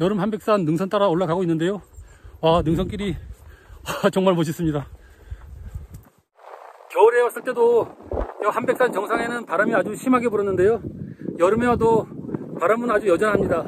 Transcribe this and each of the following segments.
여름 한백산 능선 따라 올라가고 있는데요. 아, 능선길이 아, 정말 멋있습니다. 겨울에 왔을 때도 한백산 정상에는 바람이 아주 심하게 불었는데요. 여름에 와도 바람은 아주 여전합니다.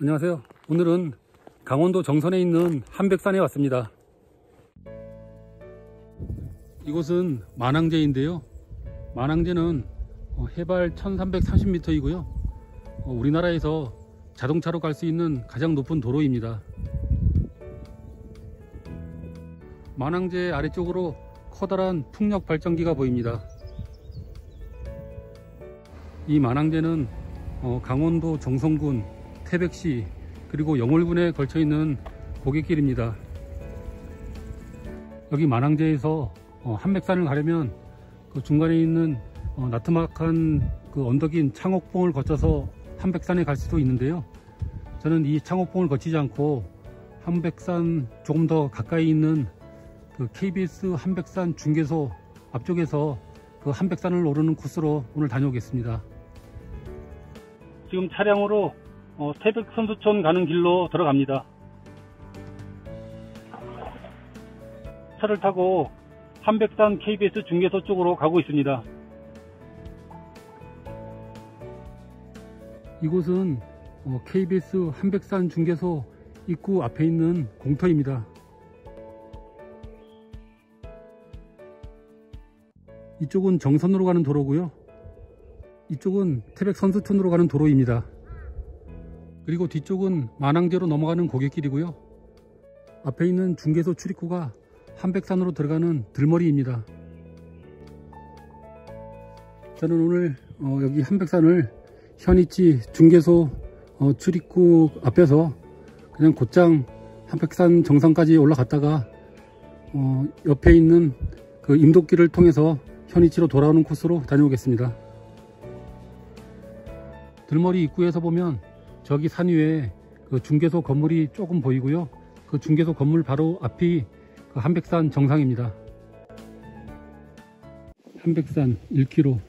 안녕하세요. 오늘은 강원도 정선에 있는 한백산에 왔습니다. 이곳은 만항제인데요. 만항제는 어, 해발 1330m이고요. 어, 우리나라에서 자동차로 갈 수 있는 가장 높은 도로입니다. 만항제 아래쪽으로 커다란 풍력 발전기가 보입니다. 이 만항제는 어, 강원도 정선군, 태백시, 그리고 영월군에 걸쳐 있는 고갯길입니다. 여기 만항제에서 어, 한백산을 가려면 그 중간에 있는 어, 나트막한 그 언덕인 창옥봉을 거쳐서 한백산에 갈 수도 있는데요. 저는 이 창옥봉을 거치지 않고 한백산 조금 더 가까이 있는 그 KBS 한백산 중계소 앞쪽에서 그 한백산을 오르는 코스로 오늘 다녀오겠습니다. 지금 차량으로 어, 태백 선수촌 가는 길로 들어갑니다. 차를 타고 한백산 KBS 중계소 쪽으로 가고 있습니다. 이곳은 KBS 어, 한백산 중계소 입구 앞에 있는 공터입니다. 이쪽은 정선으로 가는 도로고요. 이쪽은 태백 선수촌으로 가는 도로입니다. 그리고 뒤쪽은 만항제로 넘어가는 고갯길이고요. 앞에 있는 중계소 출입구가 한백산으로 들어가는 들머리입니다. 저는 오늘 어 여기 한백산을 현이치 중계소 어 출입구 앞에서 그냥 곧장 한백산 정상까지 올라갔다가 어 옆에 있는 그 임도길을 통해서 현이치로 돌아오는 코스로 다녀오겠습니다. 들머리 입구에서 보면 저기 산 위에 그 중개소 건물이 조금 보이고요. 그 중개소 건물 바로 앞이 그 한백산 정상입니다. 한백산 1km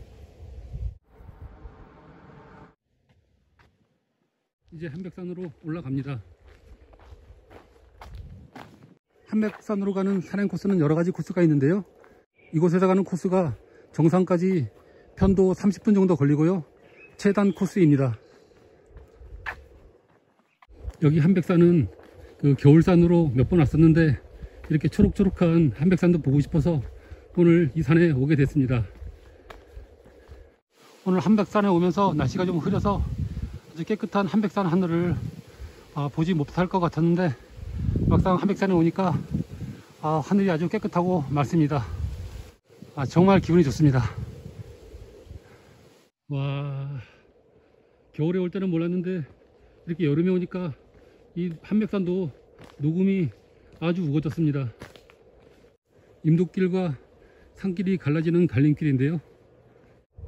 이제 한백산으로 올라갑니다. 한백산으로 가는 산행 코스는 여러가지 코스가 있는데요. 이곳에서 가는 코스가 정상까지 편도 30분 정도 걸리고요. 최단 코스입니다. 여기 한백산은 그 겨울산으로 몇 번 왔었는데 이렇게 초록초록한 한백산도 보고 싶어서 오늘 이 산에 오게 됐습니다. 오늘 한백산에 오면서 날씨가 좀 흐려서 아주 깨끗한 한백산 하늘을 아, 보지 못할 것 같았는데 막상 한백산에 오니까 아, 하늘이 아주 깨끗하고 맑습니다. 아, 정말 기분이 좋습니다. 와 겨울에 올 때는 몰랐는데 이렇게 여름에 오니까 이 한백산도 녹음이 아주 우거졌습니다. 임도길과 산길이 갈라지는 갈림길인데요.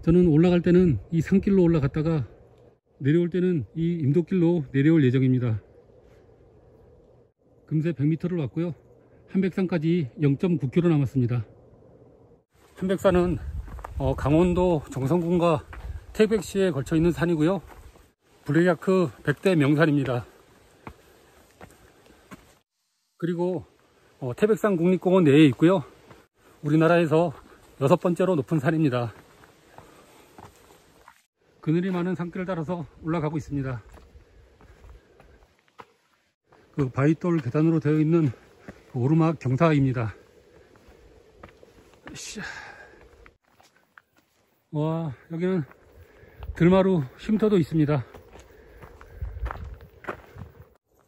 저는 올라갈 때는 이 산길로 올라갔다가 내려올 때는 이 임도길로 내려올 예정입니다. 금세 100m를 왔고요. 한백산까지 0.9km 남았습니다. 한백산은 어, 강원도 정선군과 태백시에 걸쳐 있는 산이고요. 블레야크 100대 명산입니다. 그리고 어, 태백산 국립공원 내에 있고요. 우리나라에서 여섯 번째로 높은 산입니다. 그늘이 많은 산길을 따라서 올라가고 있습니다. 그 바위돌 계단으로 되어 있는 오르막 경사입니다. 와 여기는 들마루 쉼터도 있습니다.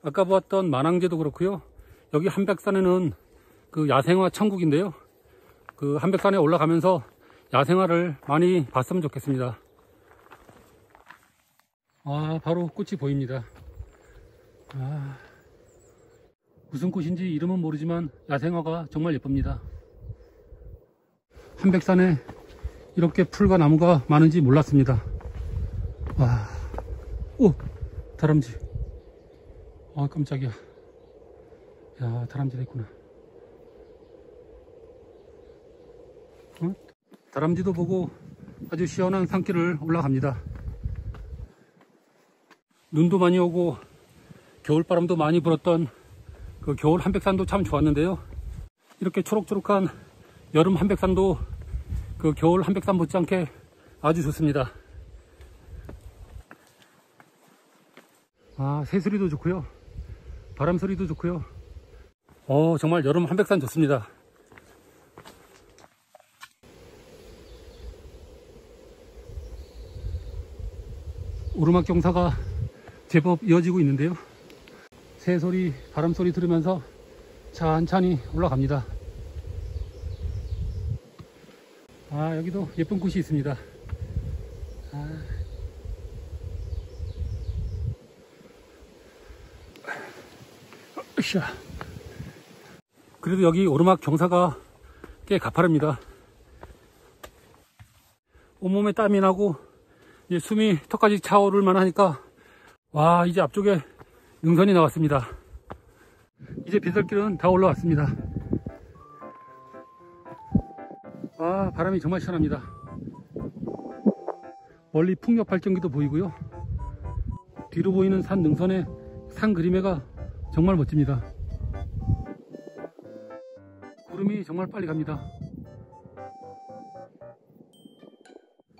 아까 보았던 만항제도 그렇고요. 여기 한백산에는 그 야생화 천국인데요. 그 한백산에 올라가면서 야생화를 많이 봤으면 좋겠습니다. 아, 바로 꽃이 보입니다. 아, 무슨 꽃인지 이름은 모르지만 야생화가 정말 예쁩니다. 한백산에 이렇게 풀과 나무가 많은지 몰랐습니다. 와, 오, 다람쥐. 아, 깜짝이야. 야 다람쥐 됐구나 응? 다람쥐도 보고 아주 시원한 산길을 올라갑니다. 눈도 많이 오고 겨울바람도 많이 불었던 그 겨울 한백산도 참 좋았는데요. 이렇게 초록초록한 여름 한백산도 그 겨울 한백산 못지않게 아주 좋습니다. 아, 새소리도 좋고요. 바람 소리도 좋고요. 어, 정말 여름 한백산 좋습니다. 오르막 경사가 제법 이어지고 있는데요. 새소리, 바람 소리 들으면서 천천히 올라갑니다. 아, 여기도 예쁜 꽃이 있습니다. 아. 으쌰. 그래도 여기 오르막 경사가 꽤 가파릅니다. 온몸에 땀이 나고 이제 숨이 턱까지 차오를 만하니까 와 이제 앞쪽에 능선이 나왔습니다. 이제 비설길은 다 올라왔습니다. 아 바람이 정말 시원합니다. 멀리 풍력 발전기도 보이고요. 뒤로 보이는 산 능선의 산 그림에가 정말 멋집니다. 구름이 정말 빨리 갑니다.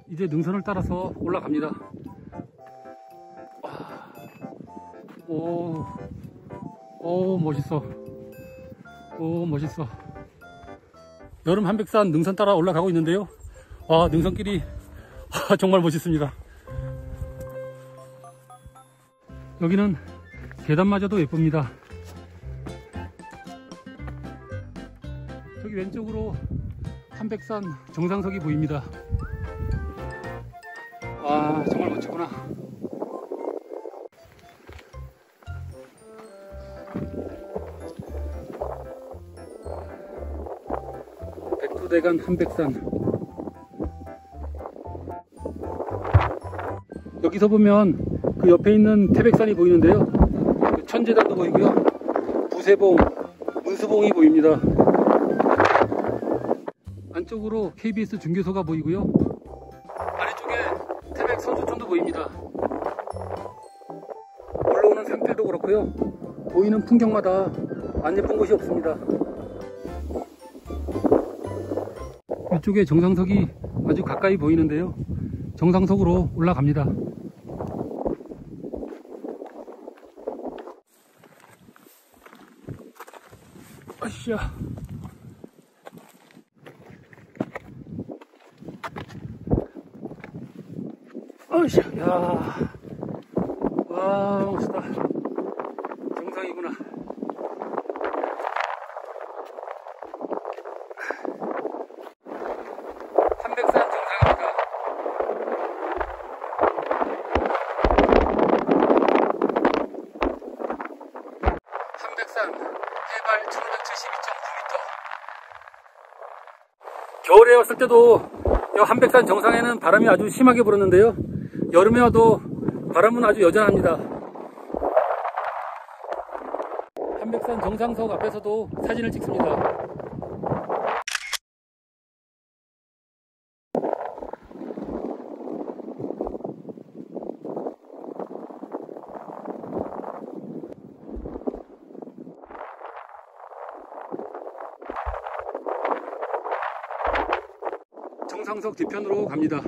이제 능선을 따라서 올라갑니다. 오, 오, 멋있어. 오, 멋있어. 여름 한백산 능선 따라 올라가고 있는데요. 아, 능선길이 아, 정말 멋있습니다. 여기는 계단마저도 예쁩니다. 한백산 정상석이 보입니다. 아, 정말 멋지구나. 백두대간 한백산 여기서 보면 그 옆에 있는 태백산이 보이는데요 그 천재단도 보이고요 부세봉 문수봉이 보입니다 안쪽으로 KBS 중계소가 보이고요 아래쪽에 태백 선수촌도 보입니다 올라오는 산길도 그렇고요 보이는 풍경마다 안 예쁜 곳이 없습니다 이쪽에 정상석이 아주 가까이 보이는데요. 정상석으로 올라갑니다. 아씨야. 아씨야. 야. 와, 멋있다. 정상이구나. 한백산 정상입니다. 한백산 해발 1572.9m. 겨울에 왔을 때도 이 한백산 정상에는 바람이 아주 심하게 불었는데요. 여름에 와도 바람은 아주 여전합니다. 한백산 정상석 앞에서도 사진을 찍습니다. 정상석 뒤편으로 갑니다.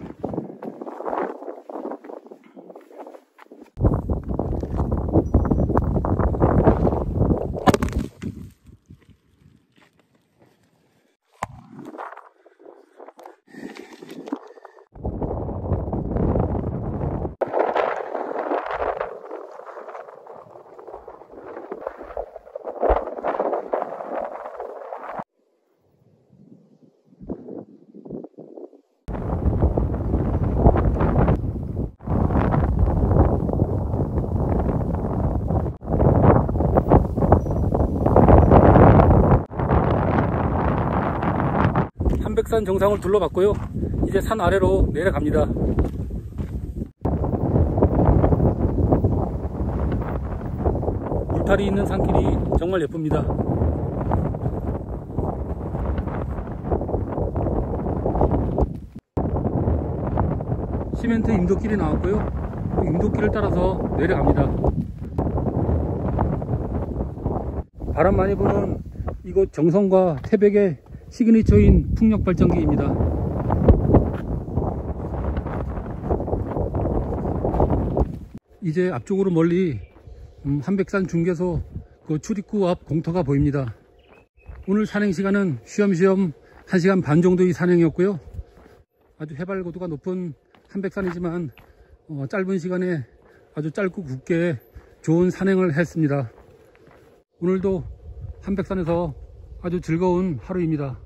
산 정상을 둘러봤고요. 이제 산 아래로 내려갑니다. 울타리 있는 산길이 정말 예쁩니다. 시멘트 임도길이 나왔고요. 임도길을 따라서 내려갑니다. 바람 많이 부는 이곳 정선과 태백의 시그니처인 풍력발전기입니다. 이제 앞쪽으로 멀리 음, 한백산 중개소 그 출입구 앞 공터가 보입니다. 오늘 산행 시간은 쉬엄쉬엄 1시간 반 정도의 산행이었고요. 아주 해발고도가 높은 한백산이지만 어, 짧은 시간에 아주 짧고 굵게 좋은 산행을 했습니다. 오늘도 한백산에서 아주 즐거운 하루입니다.